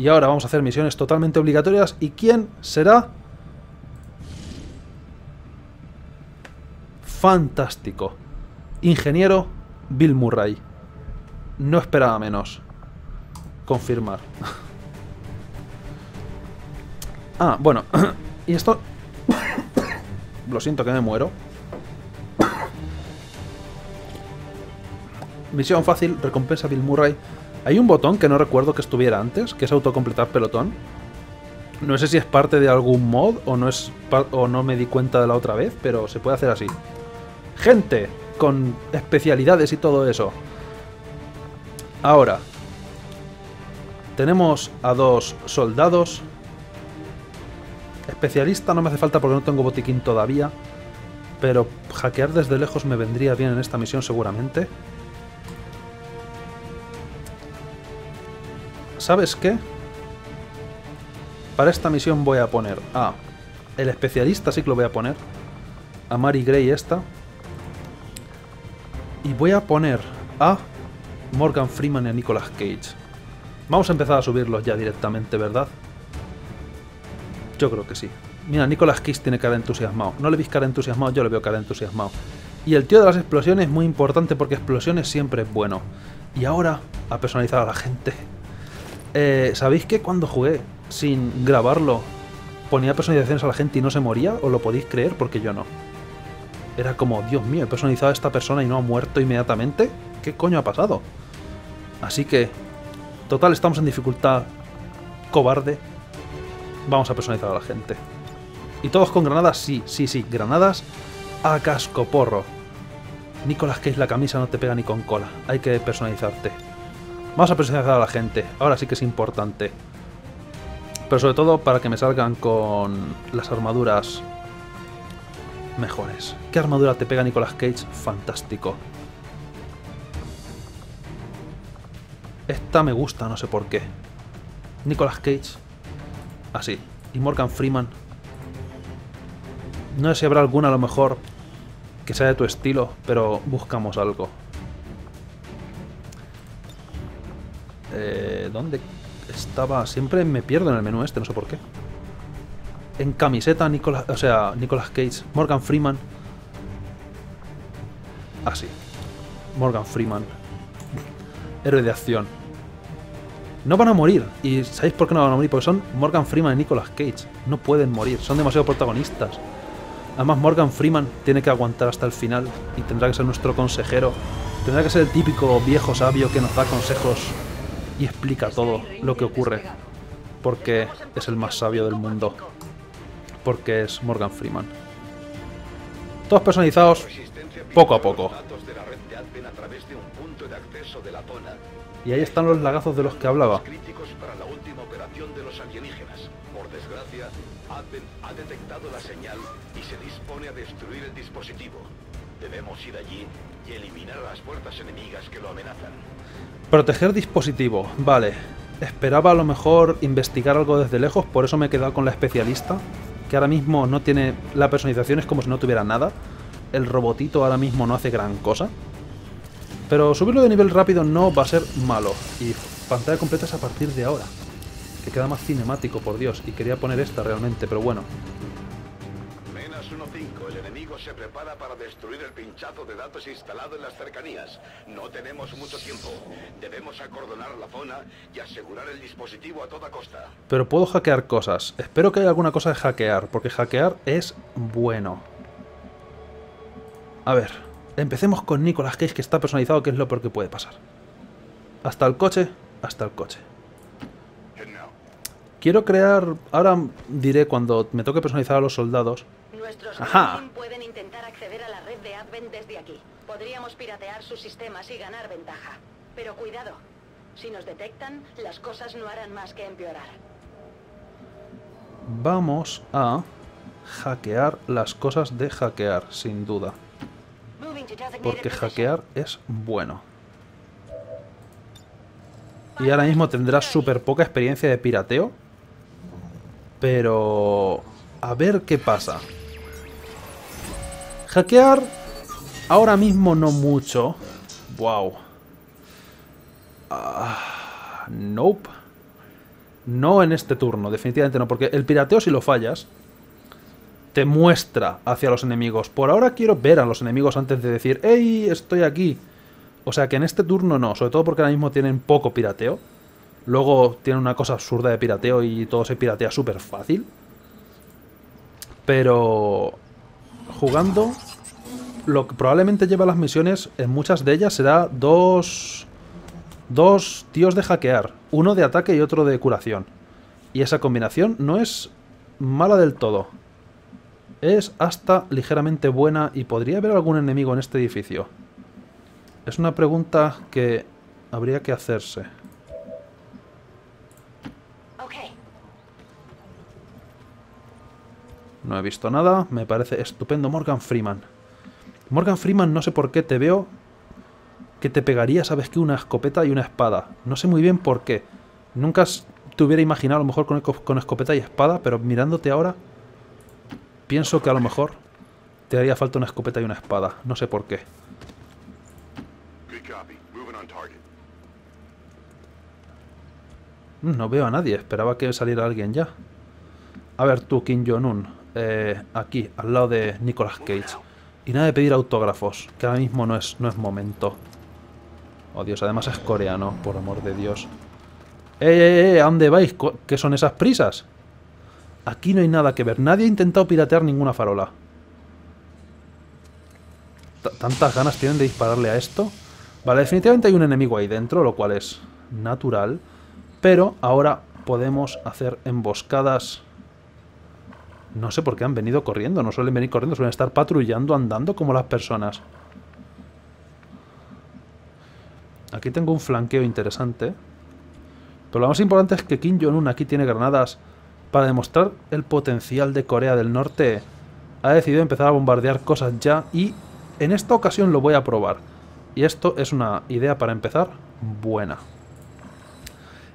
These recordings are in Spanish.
Y ahora vamos a hacer misiones totalmente obligatorias. ¿Y quién será? Fantástico. Ingeniero Bill Murray. No esperaba menos. Confirmar. ah, bueno. y esto... Lo siento que me muero. Misión fácil, recompensa Bill Murray. Hay un botón que no recuerdo que estuviera antes, que es autocompletar pelotón. No sé si es parte de algún mod o no, es o no me di cuenta de la otra vez, pero se puede hacer así. Gente con especialidades y todo eso. Ahora, tenemos a dos soldados. Especialista no me hace falta porque no tengo botiquín todavía. Pero hackear desde lejos me vendría bien en esta misión seguramente. ¿Sabes qué? Para esta misión voy a poner a... El especialista sí que lo voy a poner. A Mary Gray esta. Y voy a poner a Morgan Freeman y a Nicolas Cage. Vamos a empezar a subirlos ya directamente, ¿verdad? Yo creo que sí. Mira, Nicolas Cage tiene cara entusiasmado. No le veis cara entusiasmado, yo le veo cara entusiasmado. Y el tío de las explosiones es muy importante porque explosiones siempre es bueno. Y ahora, a personalizar a la gente. Eh, ¿Sabéis que cuando jugué sin grabarlo ponía personalizaciones a la gente y no se moría? ¿O lo podéis creer? Porque yo no. Era como, Dios mío, he personalizado a esta persona y no ha muerto inmediatamente. ¿Qué coño ha pasado? Así que, total, estamos en dificultad cobarde. Vamos a personalizar a la gente. ¿Y todos con granadas? Sí, sí, sí, granadas a cascoporro. Nicolas Cage, la camisa no te pega ni con cola. Hay que personalizarte. Vamos a personalizar a la gente. Ahora sí que es importante. Pero sobre todo para que me salgan con las armaduras mejores. ¿Qué armadura te pega Nicolas Cage? Fantástico. Esta me gusta, no sé por qué. Nicolas Cage. Así. y Morgan Freeman. No sé si habrá alguna a lo mejor que sea de tu estilo, pero buscamos algo. Eh, ¿Dónde estaba? Siempre me pierdo en el menú este, no sé por qué. En camiseta, Nicolas, o sea, Nicolas Cage, Morgan Freeman. Ah, Morgan Freeman. Héroe de acción. No van a morir. ¿Y sabéis por qué no van a morir? Porque son Morgan Freeman y Nicolas Cage. No pueden morir. Son demasiado protagonistas. Además, Morgan Freeman tiene que aguantar hasta el final y tendrá que ser nuestro consejero. Tendrá que ser el típico viejo sabio que nos da consejos y explica todo lo que ocurre. Porque es el más sabio del mundo. Porque es Morgan Freeman. Todos personalizados poco a poco. Y ahí están los lagazos de los que hablaba. y se dispone a destruir el dispositivo. Debemos ir allí y eliminar las fuerzas enemigas que lo amenazan. Proteger dispositivo, vale. Esperaba a lo mejor investigar algo desde lejos, por eso me he quedado con la especialista, que ahora mismo no tiene... La personalización es como si no tuviera nada. El robotito ahora mismo no hace gran cosa. Pero subirlo de nivel rápido no va a ser malo. Y pantalla completa es a partir de ahora. Que queda más cinemático, por Dios. Y quería poner esta realmente, pero bueno. 1-5. El enemigo se prepara para destruir el pinchazo de datos instalado en las cercanías. No tenemos mucho tiempo. Debemos acordonar la zona y asegurar el dispositivo a toda costa. Pero puedo hackear cosas. Espero que haya alguna cosa de hackear, porque hackear es bueno. A ver, Empecemos con Nicolas Cage, que está personalizado, que es lo peor que puede pasar. Hasta el coche, hasta el coche. Quiero crear... Ahora diré cuando me toque personalizar a los soldados. Nuestros Ajá. pueden intentar acceder a la red de Advent desde aquí. Podríamos piratear sus sistemas y ganar ventaja. Pero cuidado. Si nos detectan, las cosas no harán más que empeorar. Vamos a hackear las cosas de hackear, sin duda. Porque hackear es bueno. Y ahora mismo tendrás súper poca experiencia de pirateo. Pero... A ver qué pasa. Hackear... Ahora mismo no mucho. Wow. Ah, nope. No en este turno, definitivamente no, porque el pirateo si lo fallas te muestra hacia los enemigos. Por ahora quiero ver a los enemigos antes de decir, ¡Ey, estoy aquí! O sea que en este turno no, sobre todo porque ahora mismo tienen poco pirateo. Luego tienen una cosa absurda de pirateo y todo se piratea súper fácil. Pero jugando, lo que probablemente lleva las misiones, en muchas de ellas será dos, dos tíos de hackear. Uno de ataque y otro de curación. Y esa combinación no es mala del todo. Es hasta ligeramente buena y podría haber algún enemigo en este edificio. Es una pregunta que habría que hacerse. No he visto nada, me parece estupendo Morgan Freeman. Morgan Freeman no sé por qué te veo que te pegaría, sabes que una escopeta y una espada. No sé muy bien por qué. Nunca te hubiera imaginado a lo mejor con, con escopeta y espada, pero mirándote ahora, pienso que a lo mejor te haría falta una escopeta y una espada. No sé por qué. No veo a nadie, esperaba que saliera alguien ya. A ver tú, Kim Jong-un, eh, aquí, al lado de Nicolas Cage. Y nada de pedir autógrafos, que ahora mismo no es, no es momento. Oh Dios, además es coreano, por amor de Dios. ¡Eh, eh, eh! ¿A dónde vais? ¿Qué son esas prisas? Aquí no hay nada que ver. Nadie ha intentado piratear ninguna farola. ¿Tantas ganas tienen de dispararle a esto? Vale, definitivamente hay un enemigo ahí dentro, lo cual es natural. Pero ahora podemos hacer emboscadas... No sé por qué han venido corriendo, no suelen venir corriendo, suelen estar patrullando, andando como las personas. Aquí tengo un flanqueo interesante. Pero lo más importante es que Kim Jong-un aquí tiene granadas para demostrar el potencial de Corea del Norte. Ha decidido empezar a bombardear cosas ya y en esta ocasión lo voy a probar. Y esto es una idea para empezar buena.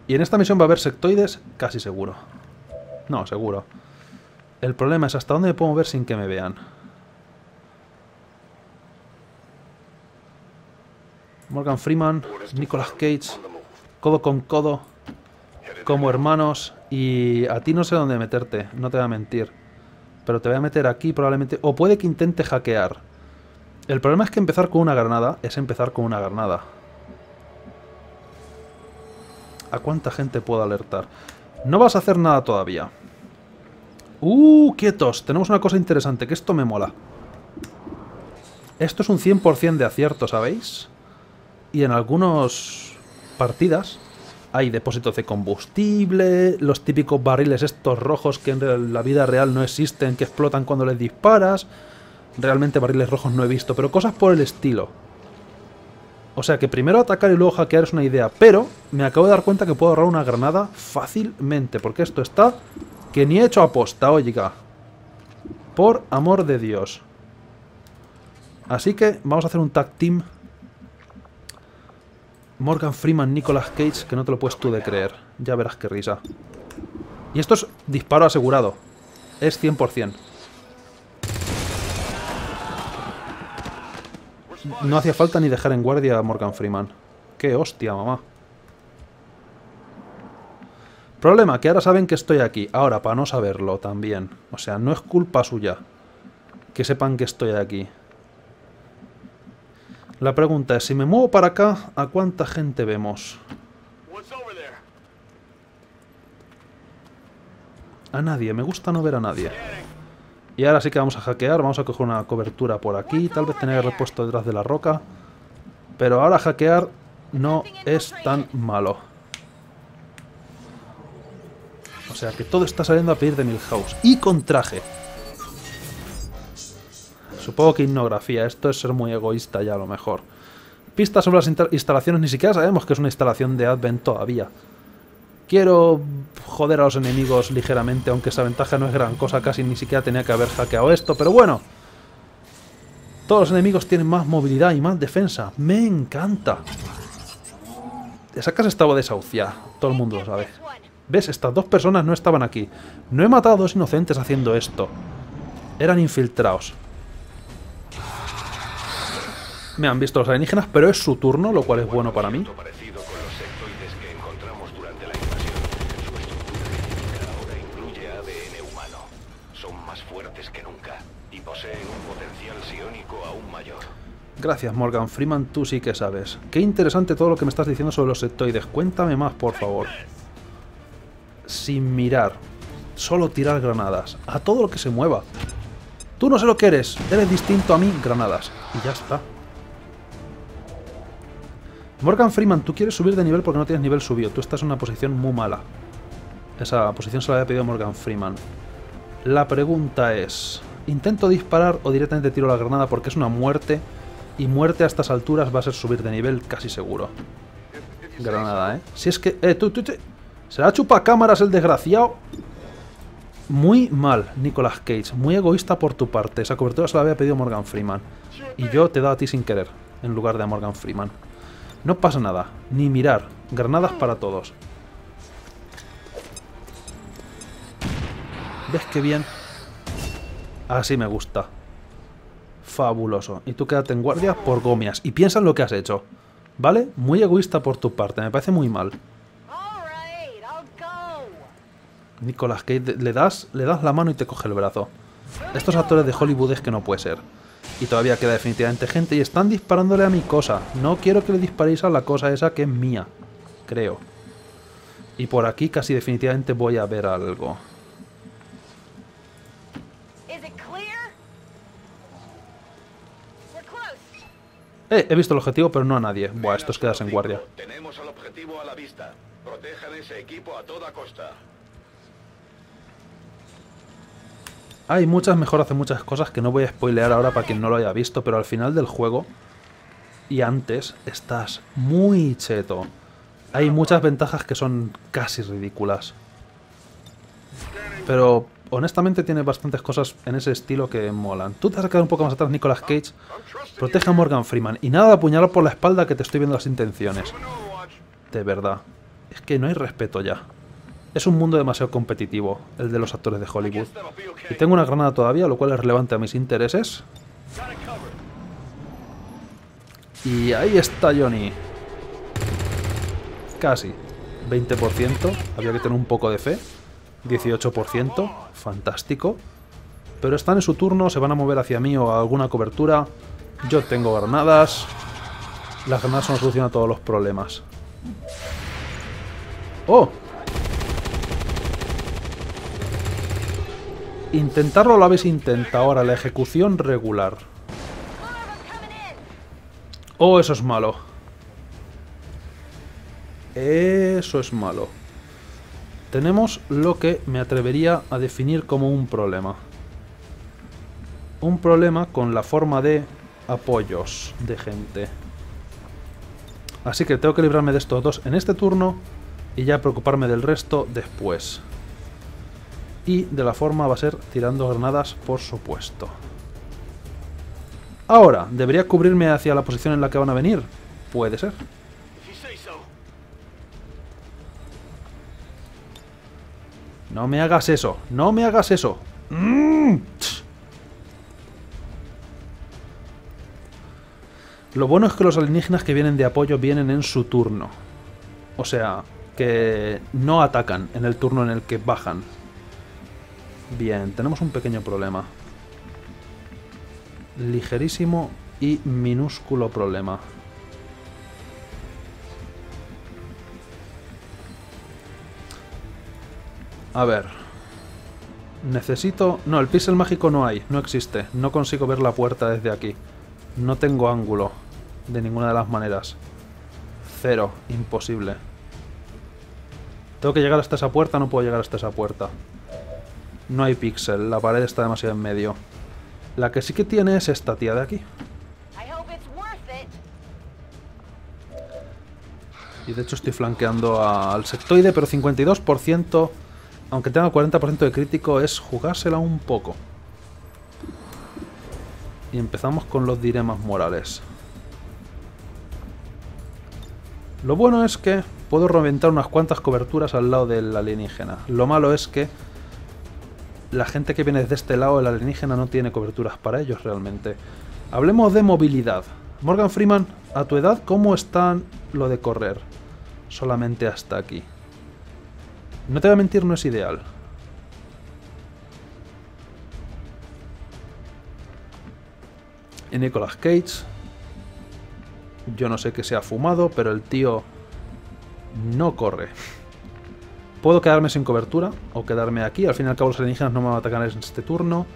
Y en esta misión va a haber sectoides, casi seguro. No, seguro. El problema es hasta dónde me puedo mover sin que me vean. Morgan Freeman, Nicolas Cage, codo con codo, como hermanos, y a ti no sé dónde meterte, no te voy a mentir. Pero te voy a meter aquí probablemente, o puede que intente hackear. El problema es que empezar con una granada es empezar con una granada. ¿A cuánta gente puedo alertar? No vas a hacer nada todavía. ¡Uh! ¡Quietos! Tenemos una cosa interesante, que esto me mola. Esto es un 100% de acierto, ¿sabéis? Y en algunas partidas hay depósitos de combustible, los típicos barriles estos rojos que en la vida real no existen, que explotan cuando les disparas. Realmente barriles rojos no he visto, pero cosas por el estilo. O sea que primero atacar y luego hackear es una idea, pero me acabo de dar cuenta que puedo ahorrar una granada fácilmente, porque esto está que ni he hecho aposta, oiga. Por amor de Dios. Así que vamos a hacer un tag team. Morgan Freeman, Nicolas Cage, que no te lo puedes tú de creer. Ya verás qué risa. Y esto es disparo asegurado. Es 100%. No hacía falta ni dejar en guardia a Morgan Freeman. ¡Qué hostia, mamá! Problema, que ahora saben que estoy aquí. Ahora, para no saberlo también. O sea, no es culpa suya que sepan que estoy aquí. La pregunta es, si me muevo para acá, ¿a cuánta gente vemos? A nadie, me gusta no ver a nadie. Y ahora sí que vamos a hackear, vamos a coger una cobertura por aquí, tal vez tener repuesto detrás de la roca. Pero ahora hackear no es tan malo. O sea que todo está saliendo a pedir de Milhouse. Y con traje. Supongo que hipnografía. Esto es ser muy egoísta ya a lo mejor. Pistas sobre las instalaciones. Ni siquiera sabemos que es una instalación de Advent todavía. Quiero joder a los enemigos ligeramente, aunque esa ventaja no es gran cosa, casi ni siquiera tenía que haber hackeado esto, pero bueno. Todos los enemigos tienen más movilidad y más defensa. ¡Me encanta! Esa casa estaba desahuciada, todo el mundo lo sabe. ¿Ves? Estas dos personas no estaban aquí. No he matado a dos inocentes haciendo esto. Eran infiltrados. Me han visto los alienígenas, pero es su turno, lo cual es bueno para mí. Gracias, Morgan Freeman, tú sí que sabes. Qué interesante todo lo que me estás diciendo sobre los sectoides. Cuéntame más, por favor. Sin mirar. Solo tirar granadas. A todo lo que se mueva. Tú no sé lo que eres. Eres distinto a mí. Granadas. Y ya está. Morgan Freeman, tú quieres subir de nivel porque no tienes nivel subido. Tú estás en una posición muy mala. Esa posición se la había pedido Morgan Freeman. La pregunta es... ¿Intento disparar o directamente tiro la granada porque es una muerte? Y muerte a estas alturas va a ser subir de nivel casi seguro. Granada, ¿eh? Si es que... Eh, tú, tú, tú. ¿Será chupacámaras el desgraciado? Muy mal, Nicolas Cage. Muy egoísta por tu parte. Esa cobertura se la había pedido Morgan Freeman. Y yo te dado a ti sin querer, en lugar de a Morgan Freeman. No pasa nada. Ni mirar. Granadas para todos. ¿Ves qué bien? Así me gusta. Fabuloso. Y tú quédate en guardia por gomias. Y piensa en lo que has hecho. ¿Vale? Muy egoísta por tu parte. Me parece muy mal. Nicolas Cage, le das, le das la mano y te coge el brazo. Estos actores de Hollywood es que no puede ser. Y todavía queda definitivamente gente y están disparándole a mi cosa. No quiero que le disparéis a la cosa esa que es mía. Creo. Y por aquí casi definitivamente voy a ver algo. Eh, he visto el objetivo, pero no a nadie. Buah, estos quedas en guardia. Tenemos el objetivo a la vista. Protejan ese equipo a toda costa. Hay muchas mejoras en muchas cosas que no voy a spoilear ahora para quien no lo haya visto, pero al final del juego y antes estás muy cheto. Hay muchas ventajas que son casi ridículas. Pero honestamente tiene bastantes cosas en ese estilo que molan. Tú te has quedado un poco más atrás, Nicolas Cage. Protege a Morgan Freeman. Y nada de apuñalar por la espalda que te estoy viendo las intenciones. De verdad. Es que no hay respeto ya. Es un mundo demasiado competitivo, el de los actores de Hollywood. Y tengo una granada todavía, lo cual es relevante a mis intereses. Y ahí está Johnny. Casi. 20%. Había que tener un poco de fe. 18%. Fantástico. Pero están en su turno, se van a mover hacia mí o a alguna cobertura. Yo tengo granadas. Las granadas solución a todos los problemas. ¡Oh! Intentarlo lo habéis intentado. Ahora, la ejecución regular. Oh, eso es malo. Eso es malo. Tenemos lo que me atrevería a definir como un problema. Un problema con la forma de apoyos de gente. Así que tengo que librarme de estos dos en este turno y ya preocuparme del resto después. Y de la forma va a ser tirando granadas, por supuesto. Ahora, ¿debería cubrirme hacia la posición en la que van a venir? Puede ser. No me hagas eso, no me hagas eso. Mm. Lo bueno es que los alienígenas que vienen de apoyo vienen en su turno. O sea, que no atacan en el turno en el que bajan. Bien, tenemos un pequeño problema. Ligerísimo y minúsculo problema. A ver. Necesito... No, el pixel mágico no hay, no existe. No consigo ver la puerta desde aquí. No tengo ángulo. De ninguna de las maneras. Cero. Imposible. Tengo que llegar hasta esa puerta, no puedo llegar hasta esa puerta. No hay píxel, la pared está demasiado en medio. La que sí que tiene es esta tía de aquí. Y de hecho estoy flanqueando al sectoide, pero 52%, aunque tenga 40% de crítico, es jugársela un poco. Y empezamos con los dilemas morales. Lo bueno es que puedo reventar unas cuantas coberturas al lado del alienígena. Lo malo es que la gente que viene desde este lado, el alienígena, no tiene coberturas para ellos realmente. Hablemos de movilidad. Morgan Freeman, a tu edad, ¿cómo están lo de correr? Solamente hasta aquí. No te voy a mentir, no es ideal. Y Nicolas Cage. Yo no sé qué se ha fumado, pero el tío no corre. Puedo quedarme sin cobertura o quedarme aquí. Al fin y al cabo los alienígenas no me van a atacar en este turno.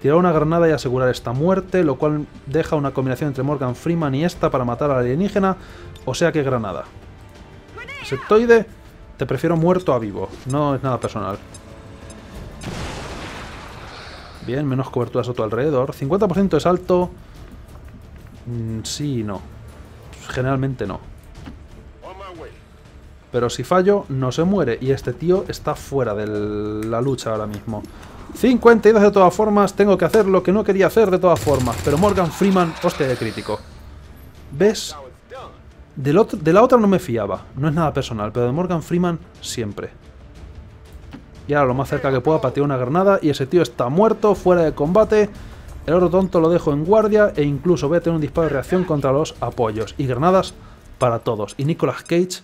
Tirar una granada y asegurar esta muerte, lo cual deja una combinación entre Morgan Freeman y esta para matar al alienígena. O sea que granada. Septoide, te prefiero muerto a vivo. No es nada personal. Bien, menos coberturas a tu alrededor. 50% de salto. Mm, sí no. Generalmente no. Pero si fallo, no se muere. Y este tío está fuera de la lucha ahora mismo. 52 de todas formas. Tengo que hacer lo que no quería hacer de todas formas. Pero Morgan Freeman, hostia de crítico. ¿Ves? de la otra no me fiaba. No es nada personal. Pero de Morgan Freeman, siempre. Y ahora lo más cerca que pueda pateo una granada. Y ese tío está muerto, fuera de combate. El oro tonto lo dejo en guardia. E incluso voy a tener un disparo de reacción contra los apoyos. Y granadas para todos. Y Nicolas Cage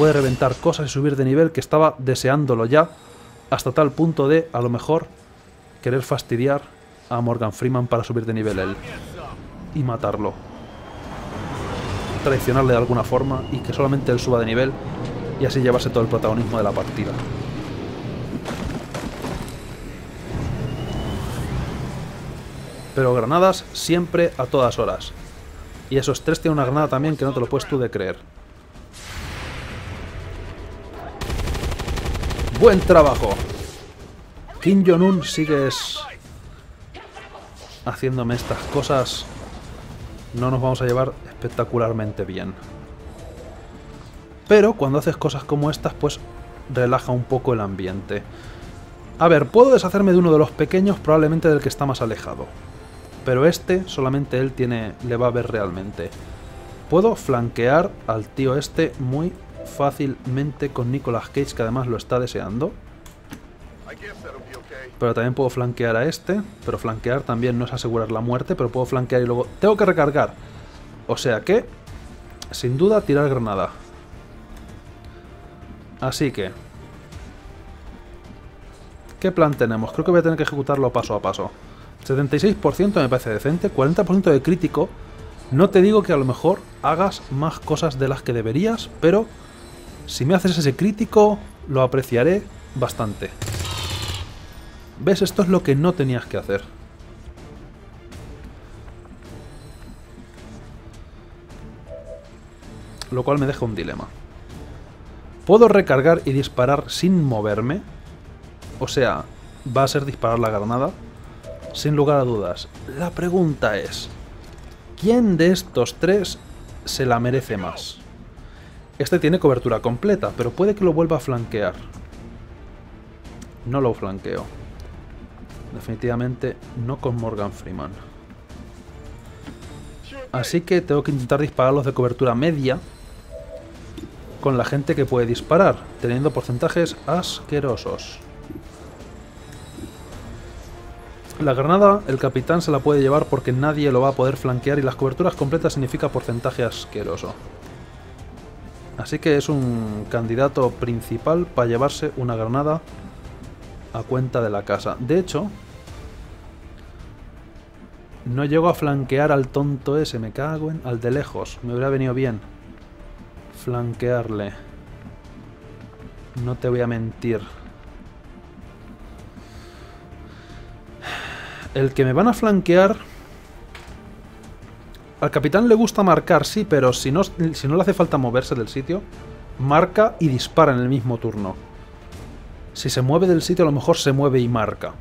puede reventar cosas y subir de nivel que estaba deseándolo ya, hasta tal punto de, a lo mejor, querer fastidiar a Morgan Freeman para subir de nivel él y matarlo. Traicionarle de alguna forma y que solamente él suba de nivel y así llevarse todo el protagonismo de la partida. Pero granadas siempre a todas horas. Y esos tres tienen una granada también que no te lo puedes tú de creer. Buen trabajo. Kim Jong-un sigues haciéndome estas cosas. No nos vamos a llevar espectacularmente bien. Pero cuando haces cosas como estas, pues relaja un poco el ambiente. A ver, puedo deshacerme de uno de los pequeños, probablemente del que está más alejado. Pero este, solamente él tiene, le va a ver realmente. Puedo flanquear al tío este muy fácilmente con Nicolas Cage, que además lo está deseando. Pero también puedo flanquear a este. Pero flanquear también no es asegurar la muerte, pero puedo flanquear y luego... Tengo que recargar. O sea que, sin duda, tirar granada. Así que... ¿Qué plan tenemos? Creo que voy a tener que ejecutarlo paso a paso. 76% me parece decente, 40% de crítico. No te digo que a lo mejor hagas más cosas de las que deberías, pero si me haces ese crítico, lo apreciaré bastante. ¿Ves? Esto es lo que no tenías que hacer. Lo cual me deja un dilema. ¿Puedo recargar y disparar sin moverme? O sea, ¿va a ser disparar la granada? Sin lugar a dudas. La pregunta es, ¿quién de estos tres se la merece más? Este tiene cobertura completa, pero puede que lo vuelva a flanquear. No lo flanqueo. Definitivamente no con Morgan Freeman. Así que tengo que intentar dispararlos de cobertura media con la gente que puede disparar, teniendo porcentajes asquerosos. La granada, el capitán se la puede llevar porque nadie lo va a poder flanquear y las coberturas completas significa porcentaje asqueroso. Así que es un candidato principal para llevarse una granada a cuenta de la casa. De hecho, no llego a flanquear al tonto ese, me cago en... Al de lejos, me hubiera venido bien. Flanquearle. No te voy a mentir. El que me van a flanquear al capitán le gusta marcar, sí, pero si no, le hace falta moverse del sitio, marca y dispara en el mismo turno. Si se mueve del sitio, a lo mejor se mueve y marca.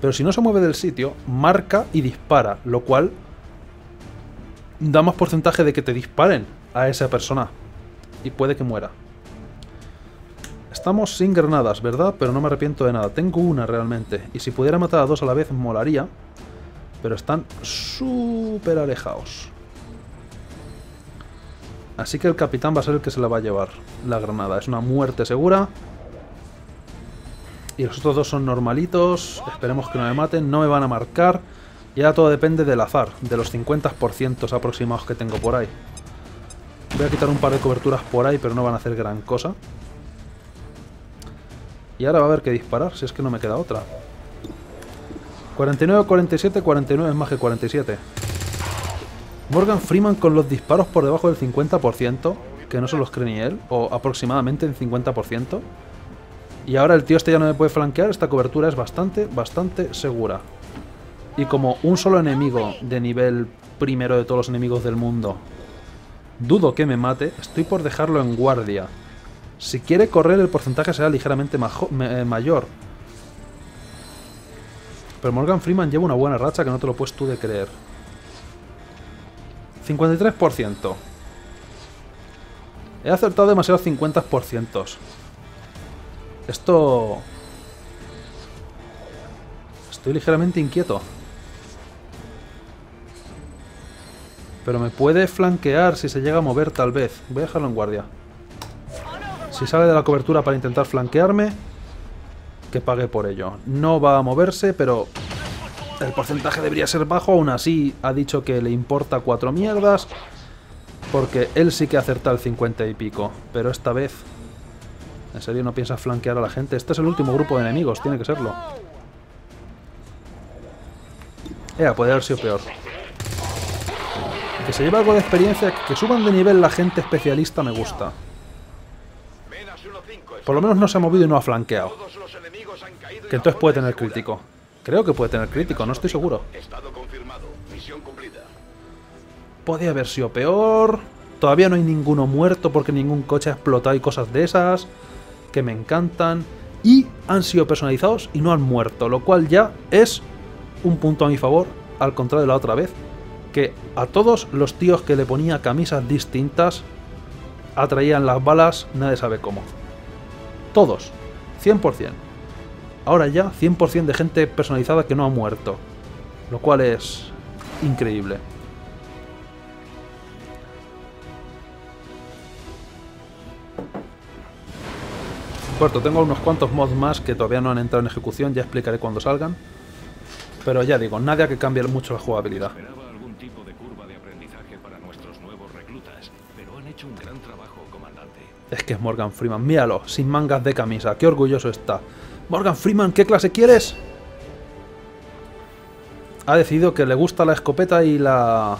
Pero si no se mueve del sitio, marca y dispara, lo cual da más porcentaje de que te disparen a esa persona. Y puede que muera. Estamos sin granadas, ¿verdad? Pero no me arrepiento de nada. Tengo una realmente. Y si pudiera matar a dos a la vez, molaría. Pero están súper alejados. Así que el capitán va a ser el que se la va a llevar la granada. Es una muerte segura. Y los otros dos son normalitos. Esperemos que no me maten. No me van a marcar. Y ahora todo depende del azar. De los 50% aproximados que tengo por ahí. Voy a quitar un par de coberturas por ahí, pero no van a hacer gran cosa. Y ahora va a haber que disparar, si es que no me queda otra. 49, 47, 49 es más que 47. Morgan Freeman con los disparos por debajo del 50%, que no se los cree ni él, o aproximadamente en 50%. Y ahora el tío este ya no me puede flanquear, esta cobertura es bastante, bastante segura. Y como un solo enemigo de nivel primero de todos los enemigos del mundo dudo que me mate, estoy por dejarlo en guardia. Si quiere correr el porcentaje será ligeramente eh, mayor. Pero Morgan Freeman lleva una buena racha que no te lo puedes tú de creer. 53%. He acertado demasiados 50%. Esto... Estoy ligeramente inquieto. Pero me puede flanquear si se llega a mover tal vez. Voy a dejarlo en guardia. Si sale de la cobertura para intentar flanquearme, que pague por ello. No va a moverse, pero el porcentaje debería ser bajo. Aún así, ha dicho que le importa cuatro mierdas. Porque él sí que acerta el 50 y pico. Pero esta vez... ¿En serio no piensas flanquear a la gente? Este es el último grupo de enemigos, tiene que serlo. Ea, puede haber sido peor. Que se lleve algo de experiencia, que suban de nivel la gente especialista me gusta. Por lo menos no se ha movido y no ha flanqueado. Que entonces puede tener crítico. Creo que puede tener crítico, no estoy seguro. Puede haber sido peor. Todavía no hay ninguno muerto porque ningún coche ha explotado y cosas de esas. Que me encantan. Y han sido personalizados y no han muerto. Lo cual ya es un punto a mi favor. Al contrario de la otra vez que a todos los tíos que le ponía camisas distintas atraían las balas, nadie sabe cómo. Todos, 100%. Ahora ya 100% de gente personalizada que no ha muerto, lo cual es increíble. Cuarto, tengo unos cuantos mods más que todavía no han entrado en ejecución, ya explicaré cuando salgan. Pero ya digo, nada que cambie mucho la jugabilidad. Es que es Morgan Freeman, míralo, sin mangas de camisa, qué orgulloso está. Morgan Freeman, ¿qué clase quieres? Ha decidido que le gusta la escopeta y la...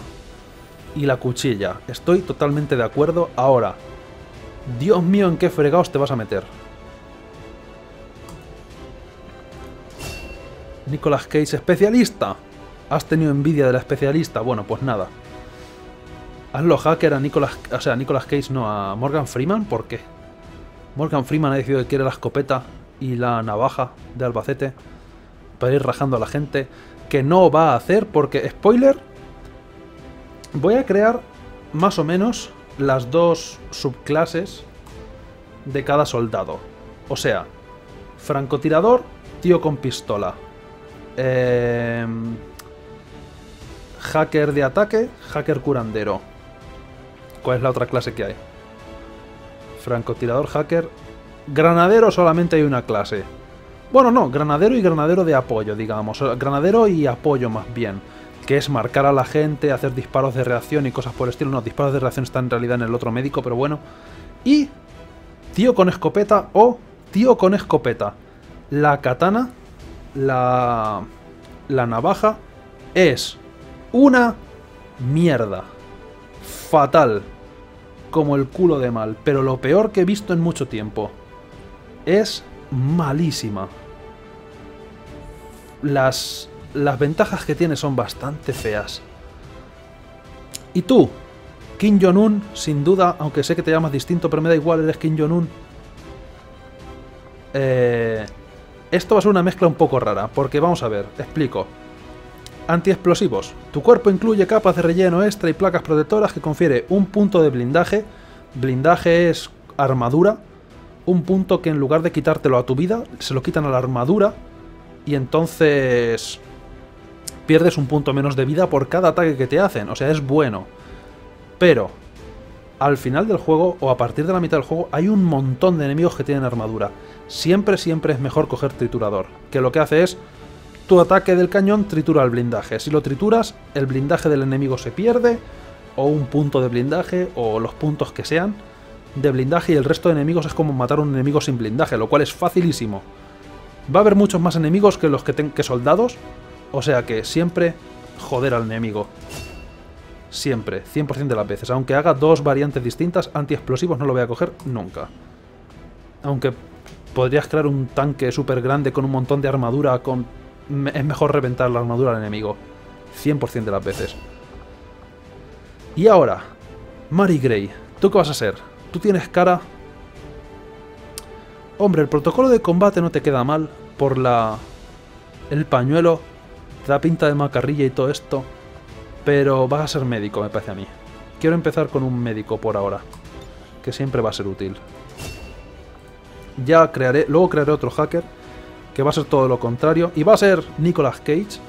y la cuchilla. Estoy totalmente de acuerdo. Ahora, Dios mío, ¿en qué fregados te vas a meter? Nicolas Cage, especialista. ¿Has tenido envidia de la especialista? Bueno, pues nada. Hazlo hacker a Nicolas... O sea, a Nicolas Cage, no, a Morgan Freeman. ¿Por qué? Morgan Freeman ha decidido que quiere la escopeta y la navaja de Albacete para ir rajando a la gente. Que no va a hacer porque, spoiler, voy a crear más o menos las dos subclases de cada soldado. O sea, francotirador, tío con pistola. Eh, hacker de ataque, hacker curandero. ¿Cuál es la otra clase que hay? Francotirador, hacker. Granadero solamente hay una clase. Bueno, no, granadero y granadero de apoyo, digamos. Granadero y apoyo más bien. Que es marcar a la gente, hacer disparos de reacción y cosas por el estilo. No, disparos de reacción están en realidad en el otro médico, pero bueno. Y tío con escopeta o tío con escopeta. La katana, la, la navaja, es una mierda fatal. Como el culo de mal. Pero lo peor que he visto en mucho tiempo. Es malísima. Las, las ventajas que tiene son bastante feas. ¿Y tú? Kim Jong-un, sin duda, aunque sé que te llamas distinto, pero me da igual, eres Kim Jong-un. Eh, esto va a ser una mezcla un poco rara, porque vamos a ver, explico. Antiexplosivos. Tu cuerpo incluye capas de relleno extra y placas protectoras que confiere un punto de blindaje. Blindaje es armadura. Un punto que en lugar de quitártelo a tu vida, se lo quitan a la armadura. Y entonces pierdes un punto menos de vida por cada ataque que te hacen. O sea, es bueno. Pero al final del juego o a partir de la mitad del juego hay un montón de enemigos que tienen armadura. Siempre, siempre es mejor coger triturador. Que lo que hace es tu ataque del cañón tritura el blindaje. Si lo trituras, el blindaje del enemigo se pierde, o un punto de blindaje, o los puntos que sean de blindaje, y el resto de enemigos es como matar a un enemigo sin blindaje, lo cual es facilísimo. Va a haber muchos más enemigos que los que, que soldados, o sea que siempre joder al enemigo. Siempre, 100% de las veces. Aunque haga dos variantes distintas, antiexplosivos no lo voy a coger nunca. Aunque podrías crear un tanque súper grande con un montón de armadura, con... es mejor reventar la armadura al enemigo. 100% de las veces. Y ahora, Mary Gray, ¿tú qué vas a ser? Tú tienes cara... Hombre, el protocolo de combate no te queda mal por la... El pañuelo, te da pinta de macarrilla y todo esto. Pero vas a ser médico, me parece a mí. Quiero empezar con un médico por ahora. Que siempre va a ser útil. Ya crearé, luego crearé otro hacker. Que va a ser todo lo contrario. Y va a ser Nicolas Cage.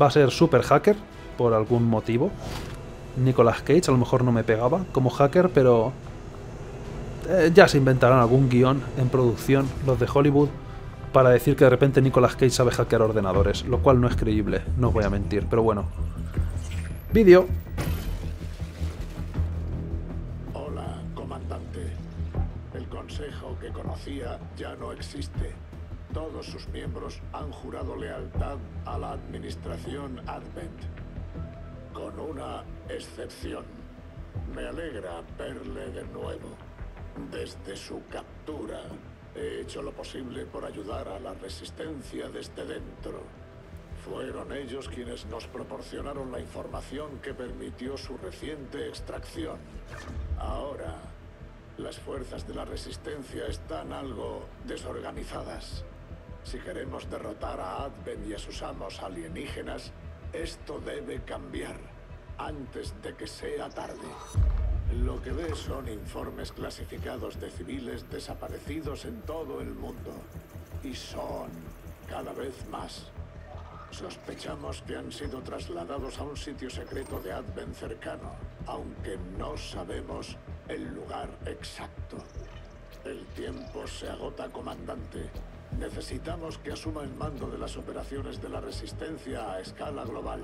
Va a ser super hacker. Por algún motivo. Nicolas Cage a lo mejor no me pegaba como hacker, pero... Eh, ya se inventarán algún guion en producción, los de Hollywood, para decir que de repente Nicolas Cage sabe hackear ordenadores, lo cual no es creíble, no os voy a mentir, pero bueno. Vídeo. Hola, comandante. El consejo que conocía ya no existe. Todos sus miembros han jurado lealtad a la administración Advent. Con una excepción. Me alegra verle de nuevo. Desde su captura, he hecho lo posible por ayudar a la resistencia desde dentro. Fueron ellos quienes nos proporcionaron la información que permitió su reciente extracción. Ahora, las fuerzas de la resistencia están algo desorganizadas. Si queremos derrotar a Advent y a sus amos alienígenas, esto debe cambiar antes de que sea tarde. Lo que ve son informes clasificados de civiles desaparecidos en todo el mundo. Y son cada vez más. Sospechamos que han sido trasladados a un sitio secreto de Advent cercano, aunque no sabemos el lugar exacto. El tiempo se agota, comandante. Necesitamos que asuma el mando de las operaciones de la Resistencia a escala global.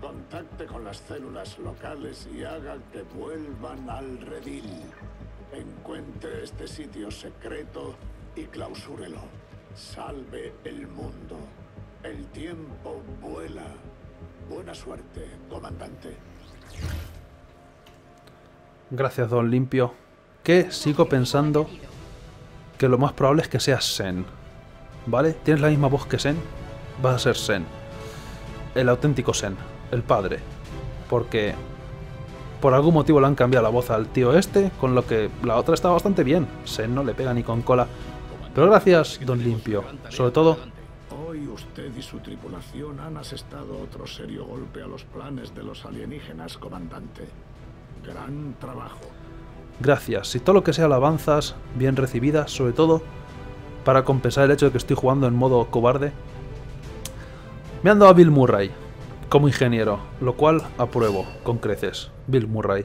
Contacte con las células locales y haga que vuelvan al redil. Encuentre este sitio secreto y clausúrelo. Salve el mundo. El tiempo vuela. Buena suerte, comandante. Gracias, don Limpio. Que sigo pensando que lo más probable es que seas Sen. ¿Vale? ¿Tienes la misma voz que Sen? Vas a ser Sen. El auténtico Sen el padre. Porque por algún motivo le han cambiado la voz al tío este, con lo que la otra está bastante bien. Sen no le pega ni con cola. Pero gracias, don Limpio. Sobre todo... Hoy usted y su tripulación han asestado otro serio golpe a los planes de los alienígenas, comandante. Gran trabajo. Gracias. Si todo lo que sea alabanzas, bien recibidas, sobre todo para compensar el hecho de que estoy jugando en modo cobarde. Me han dado a Bill Murray como ingeniero, lo cual apruebo con creces. Bill Murray,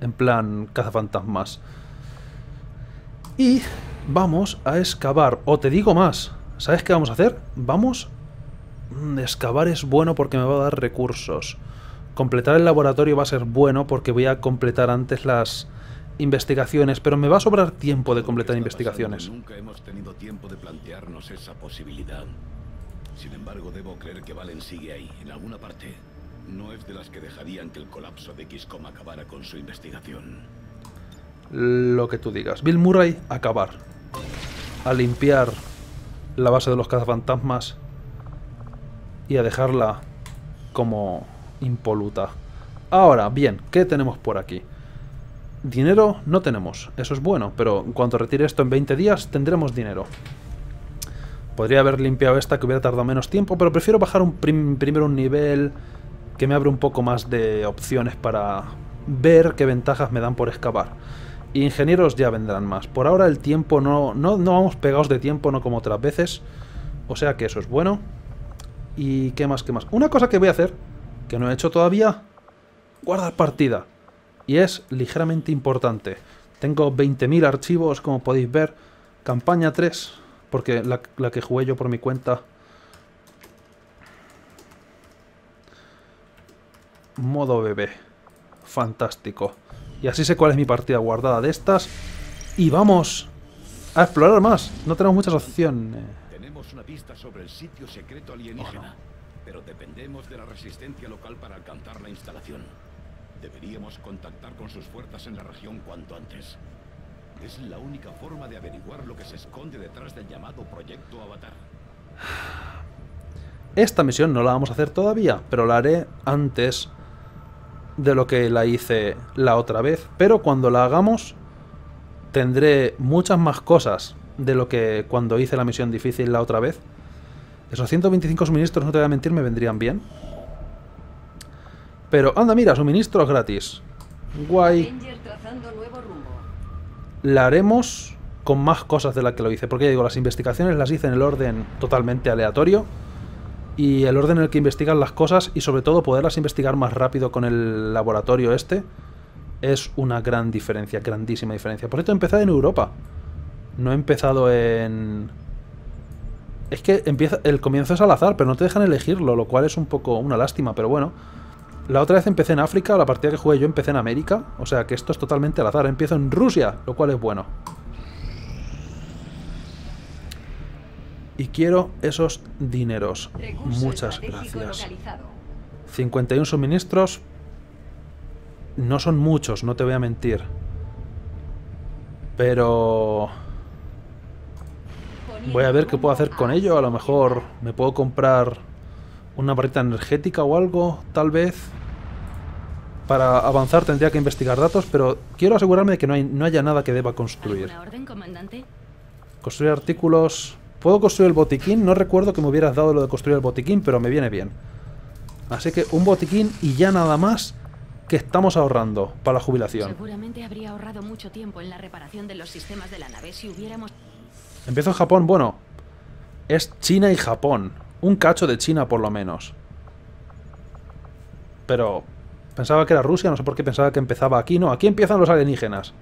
en plan cazafantasmas. Y vamos a excavar, o te digo más, ¿sabes qué vamos a hacer? Vamos... Mm, excavar es bueno porque me va a dar recursos. Completar el laboratorio va a ser bueno porque voy a completar antes las investigaciones, pero me va a sobrar tiempo de completar investigaciones. Nunca hemos tenido tiempo de plantearnos esa posibilidad. Sin embargo, debo creer que Valen sigue ahí, en alguna parte. No es de las que dejarían que el colapso de XCOM acabara con su investigación. Lo que tú digas. Bill Murray, acabar. A limpiar la base de los cazafantasmas y a dejarla como impoluta. Ahora, bien, ¿qué tenemos por aquí? Dinero no tenemos, eso es bueno, pero en cuanto retire esto en 20 días tendremos dinero. Podría haber limpiado esta que hubiera tardado menos tiempo, pero prefiero bajar un primero un nivel que me abre un poco más de opciones para ver qué ventajas me dan por excavar. Ingenieros ya vendrán más. Por ahora el tiempo no, no, no vamos pegados de tiempo, no como otras veces. O sea que eso es bueno. ¿Y qué más, qué más? Una cosa que voy a hacer, que no he hecho todavía, guardar partida. Y es ligeramente importante. Tengo 20.000 archivos, como podéis ver. Campaña 3, porque la, que jugué yo por mi cuenta... Modo bebé. Fantástico. Y así sé cuál es mi partida guardada de estas. Y vamos a explorar más. No tenemos muchas opciones. Tenemos una pista sobre el sitio secreto alienígena. Pero dependemos de la resistencia local para alcanzar la instalación. Deberíamos contactar con sus fuerzas en la región cuanto antes. Es la única forma de averiguar lo que se esconde detrás del llamado Proyecto Avatar. Esta misión no la vamos a hacer todavía, pero la haré antes de lo que la hice la otra vez. Pero cuando la hagamos, tendré muchas más cosas de lo que cuando hice la misión difícil la otra vez. Esos 125 suministros, no te voy a mentir, me vendrían bien. Pero, anda, mira, suministros gratis. Guay. La haremos con más cosas de las que lo hice. Porque ya digo, las investigaciones las hice en el orden totalmente aleatorio. Y el orden en el que investigan las cosas y sobre todo poderlas investigar más rápido con el laboratorio este es una gran diferencia, grandísima diferencia. Por esto he empezado en Europa. No he empezado en... Es que empieza, el comienzo es al azar, pero no te dejan elegirlo, lo cual es un poco una lástima, pero bueno. La otra vez empecé en África, la partida que jugué yo empecé en América, o sea que esto es totalmente al azar. Empiezo en Rusia, lo cual es bueno. Y quiero esos dineros. Muchas gracias. 51 suministros. No son muchos, no te voy a mentir. Pero... Voy a ver qué puedo hacer con ello. A lo mejor me puedo comprar una barrita energética o algo, tal vez. Para avanzar tendría que investigar datos, pero quiero asegurarme de que no, hay, no haya nada que deba construir. Construir artículos... Puedo construir el botiquín, no recuerdo que me hubieras dado lo de construir el botiquín, pero me viene bien. Así que un botiquín y ya nada más que estamos ahorrando para la jubilación. Seguramente habría ahorrado mucho tiempo en la reparación de los sistemas de la nave si hubiéramos... Empiezo en Japón, bueno, es China y Japón. Un cacho de China por lo menos. Pero pensaba que era Rusia, no sé por qué pensaba que empezaba aquí. No, aquí empiezan los alienígenas.